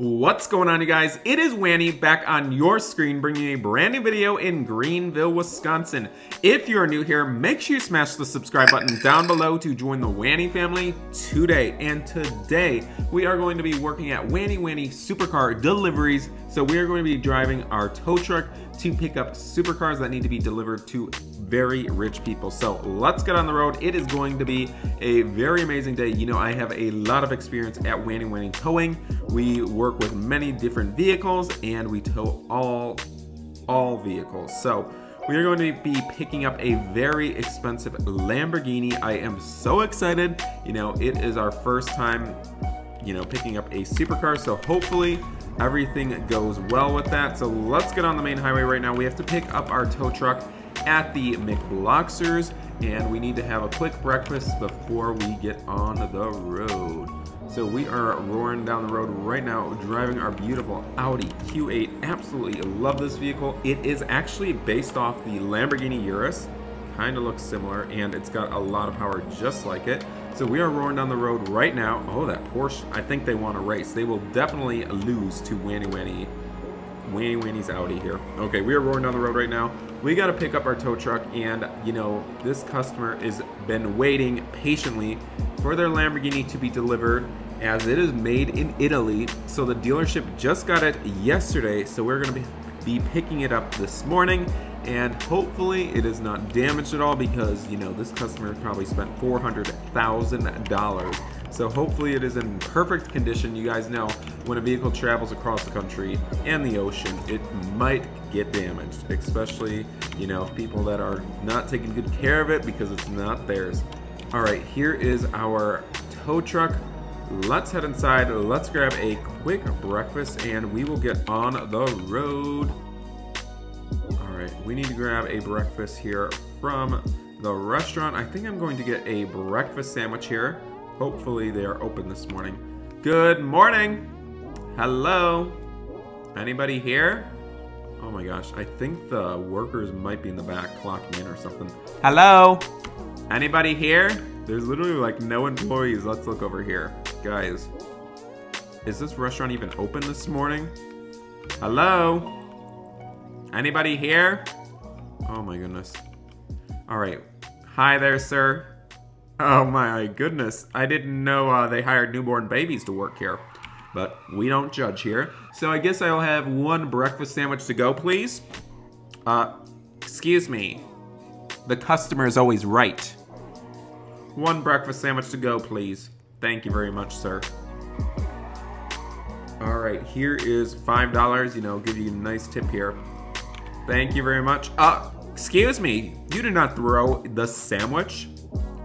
What's going on you guys? It is Wanny back on your screen bringing you a brand new video in Greenville, Wisconsin. If you're new here, make sure you smash the subscribe button down below to join the Wanny family today. And today we are going to be working at Wanny Wanny Supercar Deliveries. So we are going to be driving our tow truck to pick up supercars that need to be delivered to very rich people. So let's get on the road. It is going to be a very amazing day. You know, I have a lot of experience at Wanny Wanny Towing. We work with many different vehicles and we tow all, all vehicles. So we are going to be picking up a very expensive Lamborghini. I am so excited. You know, it is our first time, you know, picking up a supercar. So hopefully everything goes well with that. So let's get on the main highway right now. We have to pick up our tow truck at the McBlocksers, and we need to have a quick breakfast before we get on the road. So we are roaring down the road right now, driving our beautiful Audi Q8. Absolutely love this vehicle. It is actually based off the Lamborghini Urus. Kind of looks similar, and it's got a lot of power just like it. So we are roaring down the road right now. Oh, that Porsche, I think they want to race. They will definitely lose to Wanny Wanny Wanny Wanny's Audi here. Okay, we are roaring down the road right now. We got to pick up our tow truck, and you know, this customer has been waiting patiently for their Lamborghini to be delivered as it is made in Italy. So the dealership just got it yesterday, so we're going to be picking it up this morning and hopefully it is not damaged at all because you know this customer probably spent $400,000 so hopefully it is in perfect condition. You guys know when a vehicle travels across the country and the ocean it might get damaged especially you know people that are not taking good care of it because it's not theirs. All right here is our tow truck. Let's head inside. Let's grab a quick breakfast and we will get on the road right, we need to grab a breakfast here from the restaurant. I think I'm going to get a breakfast sandwich here. Hopefully they are open this morning. Good morning. Hello. Anybody here? Oh my gosh, I think the workers might be in the back clocking in or something. Hello? Anybody here? There's literally like no employees. Let's look over here. Guys, is this restaurant even open this morning? Hello? Anybody here? Oh my goodness. All right. Hi there, sir. Oh my goodness. I didn't know uh, they hired newborn babies to work here. But we don't judge here. So I guess I'll have one breakfast sandwich to go, please. Uh, excuse me. The customer is always right. One breakfast sandwich to go, please. Thank you very much, sir. All right, here is $5. You know, give you a nice tip here. Thank you very much. Uh, excuse me. You did not throw the sandwich?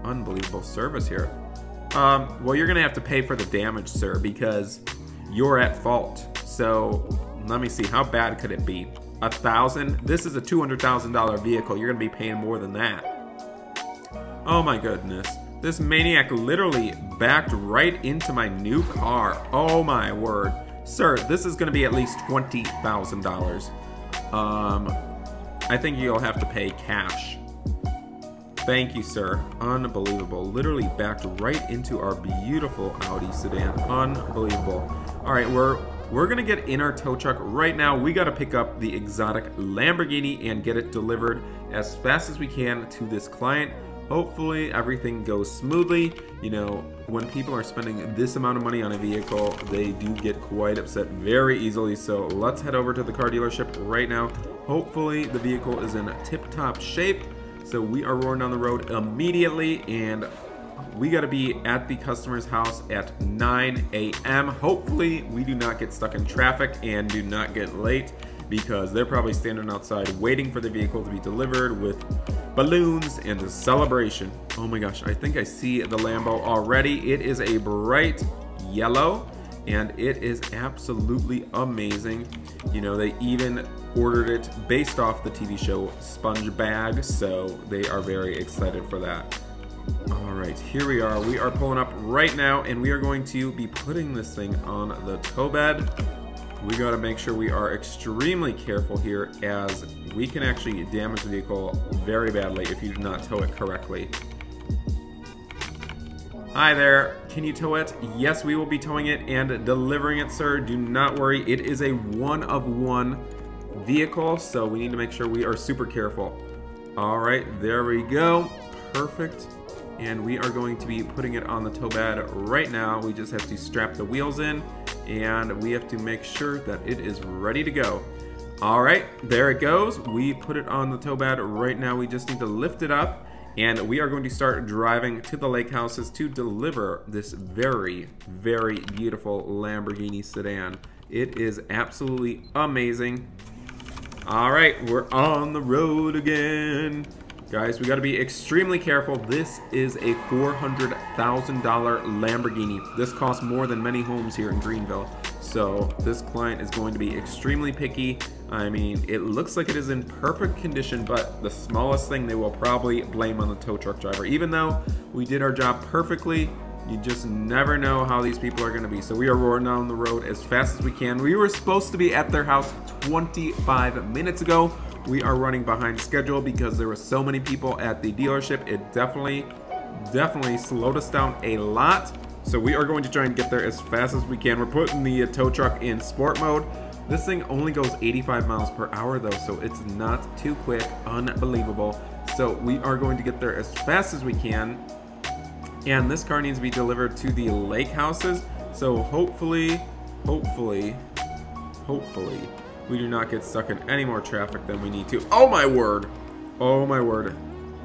Unbelievable service here. Um, well, you're to have to pay for the damage, sir, because you're at fault. So, let me see. How bad could it be? A thousand? This is a $200,000 vehicle. You're to be paying more than that. Oh my goodness. This maniac literally backed right into my new car. Oh my word. Sir, this is to be at least $20,000. Um, I think you'll have to pay cash. Thank you, sir. Unbelievable. Literally backed right into our beautiful Audi sedan. Unbelievable. All right, we're we're gonna get in our tow truck right now. We gotta pick up the exotic Lamborghini and get it delivered as fast as we can to this client. Hopefully everything goes smoothly. You know, when people are spending this amount of money on a vehicle, they do get quite upset very easily. So let's head over to the car dealership right now. Hopefully the vehicle is in tip-top shape. So we are roaring down the road immediately and we got to be at the customer's house at 9 a.m. Hopefully we do not get stuck in traffic and do not get late because they're probably standing outside waiting for the vehicle to be delivered with balloons and a celebration. Oh my gosh, I think I see the Lambo already. It is a bright yellow and it is absolutely amazing. You know, they even ordered it based off the TV show SpongeBob, so they are very excited for that. All right, here we are. We are pulling up right now, and we are going to be putting this thing on the tow bed we got to make sure we are extremely careful here as we can actually damage the vehicle very badly if you do not tow it correctly. Hi there. Can you tow it? Yes, we will be towing it and delivering it, sir. Do not worry. It is a one of one vehicle, so we need to make sure we are super careful. All right, there we go. Perfect. And we are going to be putting it on the tow bed right now. We just have to strap the wheels in and we have to make sure that it is ready to go. All right, there it goes. We put it on the tow bed right now. We just need to lift it up and we are going to start driving to the lake houses to deliver this very, very beautiful Lamborghini sedan. It is absolutely amazing. All right, we're on the road again. Guys, we got to be extremely careful. This is a $400,000 Lamborghini. This costs more than many homes here in Greenville. So this client is going to be extremely picky. I mean, it looks like it is in perfect condition, but the smallest thing they will probably blame on the tow truck driver. Even though we did our job perfectly, you just never know how these people are going to be. So we are roaring down the road as fast as we can. We were supposed to be at their house 25 minutes ago. We are running behind schedule because there were so many people at the dealership. It definitely, definitely slowed us down a lot. So we are going to try and get there as fast as we can. We're putting the uh, tow truck in sport mode. This thing only goes 85 miles per hour though, so it's not too quick, unbelievable. So we are going to get there as fast as we can. And this car needs to be delivered to the lake houses. So hopefully, hopefully, hopefully, we do not get stuck in any more traffic than we need to. Oh my word. Oh my word.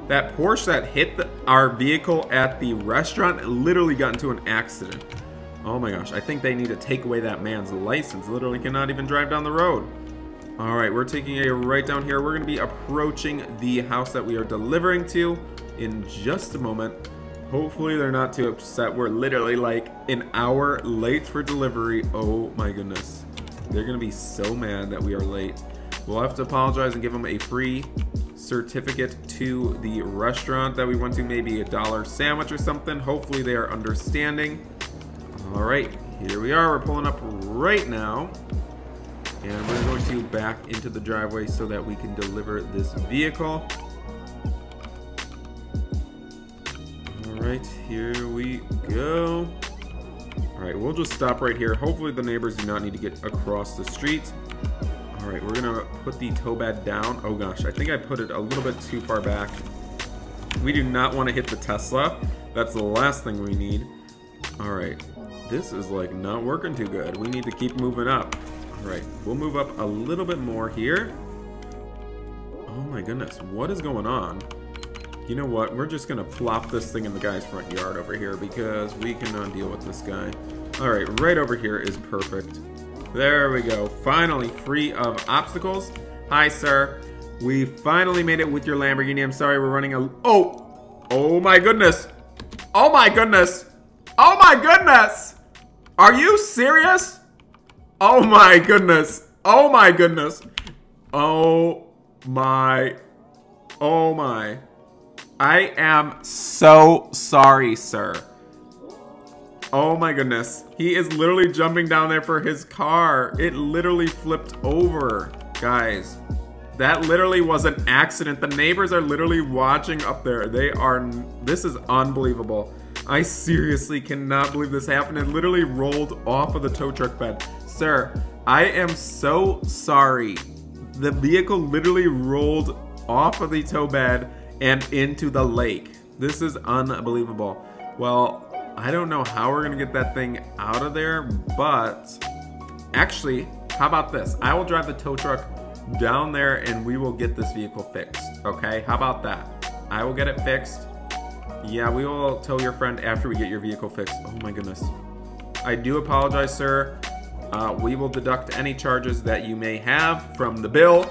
That Porsche that hit the, our vehicle at the restaurant literally got into an accident. Oh my gosh, I think they need to take away that man's license. Literally cannot even drive down the road. All right, we're taking a right down here. We're gonna be approaching the house that we are delivering to in just a moment. Hopefully they're not too upset. We're literally like an hour late for delivery. Oh my goodness. They're gonna be so mad that we are late. We'll have to apologize and give them a free certificate to the restaurant that we went to, maybe a dollar sandwich or something. Hopefully they are understanding. All right, here we are. We're pulling up right now. And we're going to back into the driveway so that we can deliver this vehicle. All right, here we go. All right, we'll just stop right here. Hopefully the neighbors do not need to get across the street. All right, we're gonna put the tow bed down. Oh gosh, I think I put it a little bit too far back. We do not want to hit the Tesla. That's the last thing we need. All right, this is like not working too good. We need to keep moving up. All right, we'll move up a little bit more here. Oh my goodness, what is going on? You know what, we're just gonna plop this thing in the guy's front yard over here because we cannot deal with this guy. All right, right over here is perfect. There we go. Finally free of obstacles. Hi, sir. We finally made it with your Lamborghini. I'm sorry we're running a... Oh! Oh my goodness! Oh my goodness! Oh my goodness! Are you serious? Oh my goodness! Oh my goodness! Oh my... Oh my... I am so sorry, sir. Oh my goodness. He is literally jumping down there for his car. It literally flipped over. Guys, that literally was an accident. The neighbors are literally watching up there. They are, this is unbelievable. I seriously cannot believe this happened. It literally rolled off of the tow truck bed. Sir, I am so sorry. The vehicle literally rolled off of the tow bed and into the lake. This is unbelievable. Well, I don't know how we're gonna get that thing out of there, but actually, how about this? I will drive the tow truck down there and we will get this vehicle fixed, okay? How about that? I will get it fixed. Yeah, we will tow your friend after we get your vehicle fixed. Oh my goodness. I do apologize, sir. Uh, we will deduct any charges that you may have from the bill.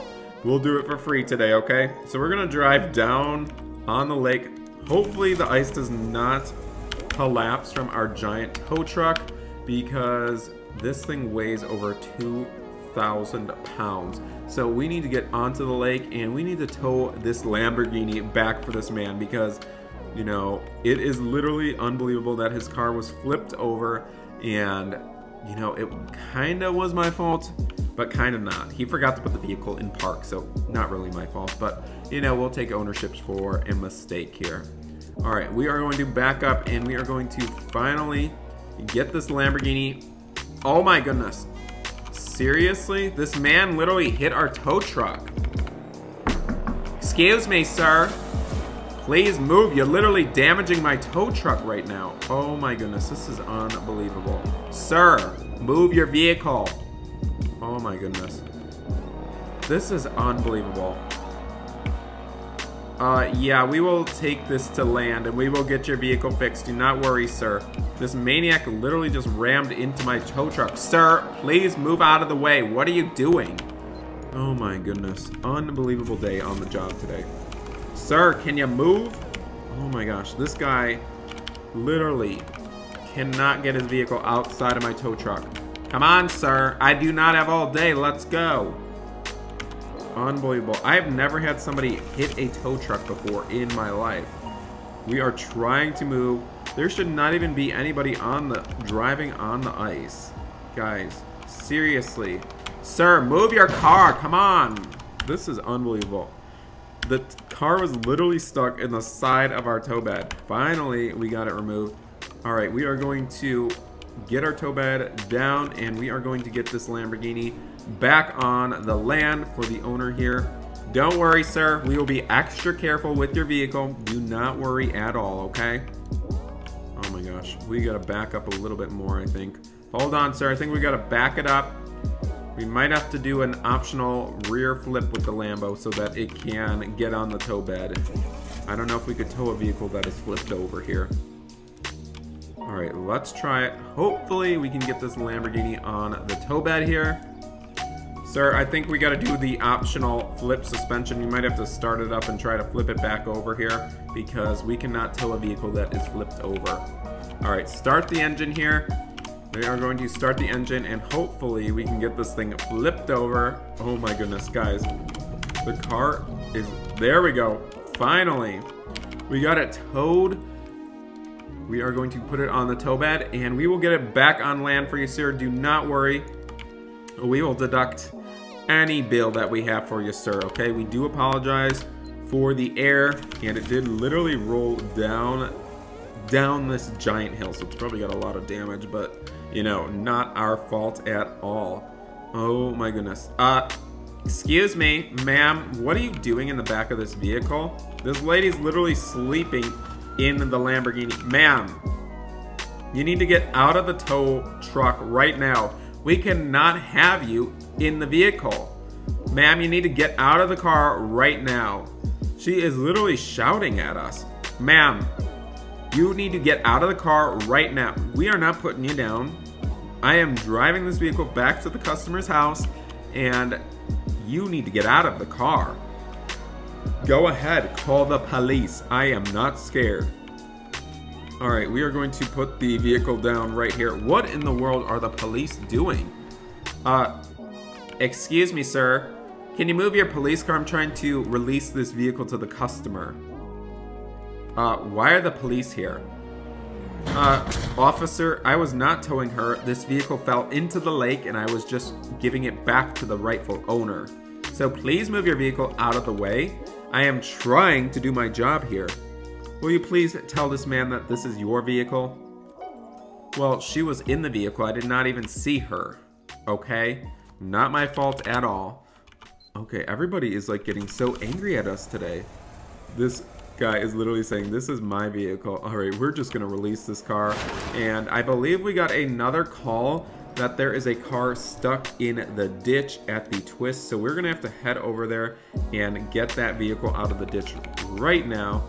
We'll do it for free today, okay? So we're gonna drive down on the lake. Hopefully the ice does not collapse from our giant tow truck because this thing weighs over 2,000 pounds. So we need to get onto the lake and we need to tow this Lamborghini back for this man because, you know, it is literally unbelievable that his car was flipped over and, you know, it kind of was my fault, but kind of not. He forgot to put the vehicle in park, so not really my fault, but, you know, we'll take ownership for a mistake here. All right, we are going to back up and we are going to finally get this Lamborghini. Oh my goodness. Seriously? This man literally hit our tow truck. Excuse me, sir. Please move. You're literally damaging my tow truck right now. Oh my goodness, this is unbelievable. Sir, move your vehicle. Oh my goodness. This is unbelievable. Uh, yeah, we will take this to land and we will get your vehicle fixed. Do not worry, sir. This maniac literally just rammed into my tow truck. Sir, please move out of the way. What are you doing? Oh my goodness. Unbelievable day on the job today. Sir, can you move? Oh my gosh, this guy literally cannot get his vehicle outside of my tow truck. Come on, sir. I do not have all day. Let's go. Unbelievable. I have never had somebody hit a tow truck before in my life. We are trying to move. There should not even be anybody on the driving on the ice. Guys, seriously. Sir, move your car. Come on. This is unbelievable. The car was literally stuck in the side of our tow bed. Finally, we got it removed. All right, we are going to get our tow bed down and we are going to get this Lamborghini back on the land for the owner here. Don't worry, sir. We will be extra careful with your vehicle. Do not worry at all, okay? Oh my gosh. We gotta back up a little bit more, I think. Hold on, sir. I think we gotta back it up. We might have to do an optional rear flip with the Lambo so that it can get on the tow bed. I don't know if we could tow a vehicle that is flipped over here. Alright, let's try it. Hopefully we can get this Lamborghini on the tow bed here. Sir, I think we gotta do the optional flip suspension. You might have to start it up and try to flip it back over here because we cannot tow a vehicle that is flipped over. All right, start the engine here. We are going to start the engine and hopefully we can get this thing flipped over. Oh my goodness, guys. The car is, there we go. Finally, we got it towed. We are going to put it on the tow bed and we will get it back on land for you, sir. Do not worry. We will deduct any bill that we have for you, sir, okay? We do apologize for the air, and it did literally roll down down this giant hill, so it's probably got a lot of damage, but, you know, not our fault at all. Oh my goodness. Uh, excuse me, ma'am, what are you doing in the back of this vehicle? This lady's literally sleeping in the Lamborghini. Ma'am, you need to get out of the tow truck right now. We cannot have you in the vehicle. Ma'am, you need to get out of the car right now. She is literally shouting at us. Ma'am, you need to get out of the car right now. We are not putting you down. I am driving this vehicle back to the customer's house and you need to get out of the car. Go ahead, call the police. I am not scared. All right, we are going to put the vehicle down right here. What in the world are the police doing? Uh, excuse me, sir. Can you move your police car? I'm trying to release this vehicle to the customer. Uh, why are the police here? Uh, officer, I was not towing her. This vehicle fell into the lake and I was just giving it back to the rightful owner. So please move your vehicle out of the way. I am trying to do my job here. Will you please tell this man that this is your vehicle? Well, she was in the vehicle. I did not even see her. Okay? Not my fault at all. Okay, everybody is like getting so angry at us today. This guy is literally saying, this is my vehicle. All right, we're just gonna release this car. And I believe we got another call that there is a car stuck in the ditch at the twist. So we're gonna have to head over there and get that vehicle out of the ditch right now.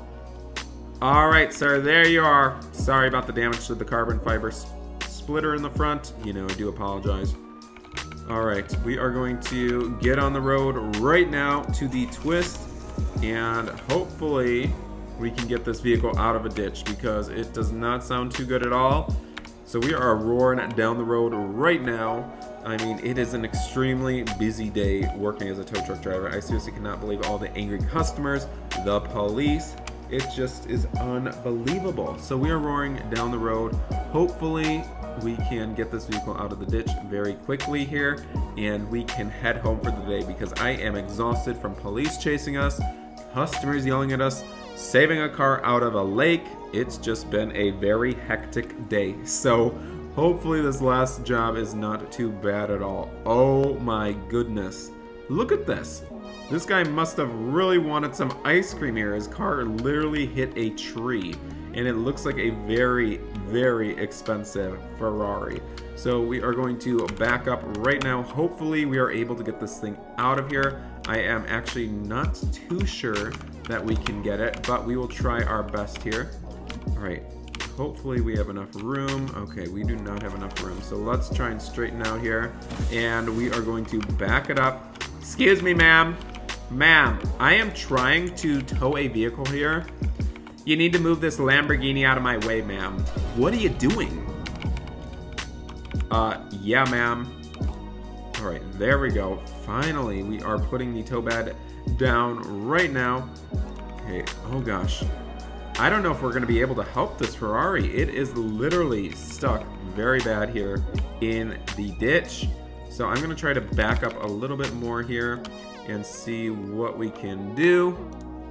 All right, sir, there you are. Sorry about the damage to the carbon fiber splitter in the front. You know, I do apologize. All right, we are going to get on the road right now to the twist and hopefully we can get this vehicle out of a ditch because it does not sound too good at all. So we are roaring down the road right now. I mean, it is an extremely busy day working as a tow truck driver. I seriously cannot believe all the angry customers, the police, it just is unbelievable. So we are roaring down the road. Hopefully we can get this vehicle out of the ditch very quickly here and we can head home for the day because I am exhausted from police chasing us, customers yelling at us, saving a car out of a lake. It's just been a very hectic day. So hopefully this last job is not too bad at all. Oh my goodness. Look at this. This guy must have really wanted some ice cream here. His car literally hit a tree and it looks like a very, very expensive Ferrari. So we are going to back up right now. Hopefully we are able to get this thing out of here. I am actually not too sure that we can get it, but we will try our best here. All right, hopefully we have enough room. Okay, we do not have enough room. So let's try and straighten out here. And we are going to back it up. Excuse me, ma'am. Ma'am, I am trying to tow a vehicle here. You need to move this Lamborghini out of my way, ma'am. What are you doing? Uh, yeah, ma'am. All right, there we go. Finally, we are putting the tow bed down right now. Okay, oh gosh. I don't know if we're gonna be able to help this Ferrari. It is literally stuck very bad here in the ditch. So I'm gonna try to back up a little bit more here and see what we can do.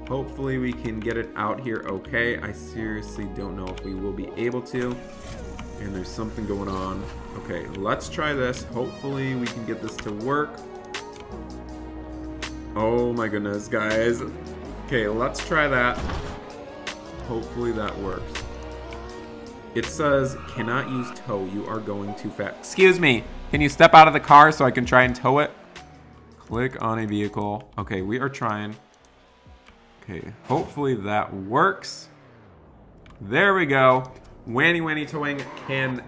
Hopefully we can get it out here okay. I seriously don't know if we will be able to. And there's something going on. Okay, let's try this. Hopefully we can get this to work. Oh my goodness, guys. Okay, let's try that. Hopefully that works. It says, cannot use tow, you are going too fast. Excuse me, can you step out of the car so I can try and tow it? Click on a vehicle. Okay, we are trying. Okay, hopefully that works. There we go. Wanny Wanny Towing can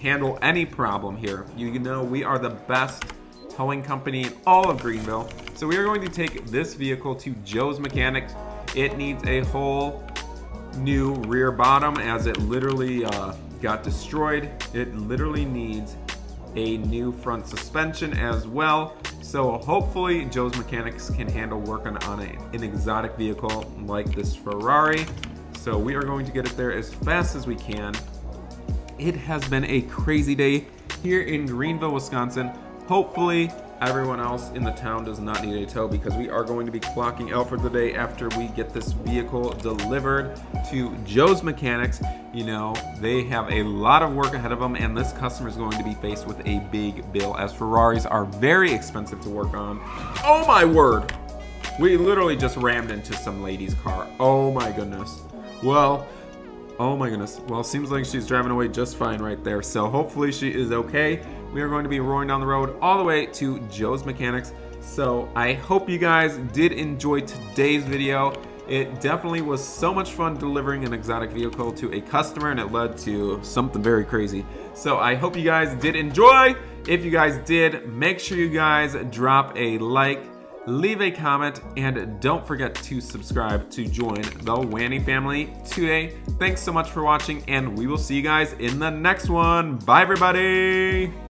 handle any problem here. You know we are the best towing company in all of Greenville. So we are going to take this vehicle to Joe's Mechanics. It needs a whole new rear bottom as it literally uh, got destroyed. It literally needs a new front suspension as well. So hopefully Joe's Mechanics can handle working on a, an exotic vehicle like this Ferrari. So we are going to get it there as fast as we can. It has been a crazy day here in Greenville, Wisconsin. Hopefully everyone else in the town does not need a tow because we are going to be clocking out for the day after we get this vehicle delivered to Joe's Mechanics. You know, they have a lot of work ahead of them and this customer is going to be faced with a big bill as Ferraris are very expensive to work on. Oh my word! We literally just rammed into some lady's car. Oh my goodness. Well, oh my goodness. Well, seems like she's driving away just fine right there. So hopefully she is okay we are going to be roaring down the road all the way to Joe's Mechanics. So I hope you guys did enjoy today's video. It definitely was so much fun delivering an exotic vehicle to a customer and it led to something very crazy. So I hope you guys did enjoy. If you guys did, make sure you guys drop a like, leave a comment, and don't forget to subscribe to join the Wanny family today. Thanks so much for watching, and we will see you guys in the next one. Bye, everybody!